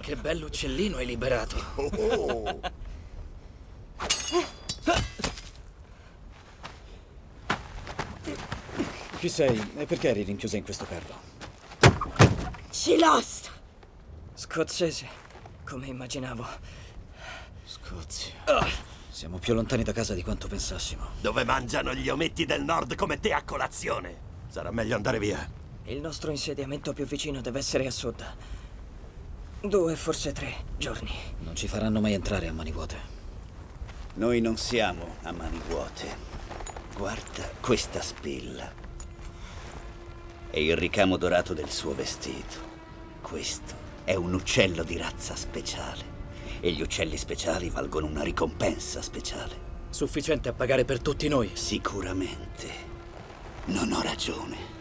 Che bell'uccellino hai liberato. Oh. Chi sei e perché eri rinchiusa in questo carro? Lost! Scozzese, come immaginavo. Scozia. Siamo più lontani da casa di quanto pensassimo. Dove mangiano gli ometti del nord come te a colazione. Sarà meglio andare via. Il nostro insediamento più vicino deve essere a sud. Due, forse tre giorni. Non ci faranno mai entrare a mani vuote. Noi non siamo a mani vuote. Guarda questa spilla. È il ricamo dorato del suo vestito. Questo è un uccello di razza speciale. E gli uccelli speciali valgono una ricompensa speciale. Sufficiente a pagare per tutti noi. Sicuramente. Non ho ragione.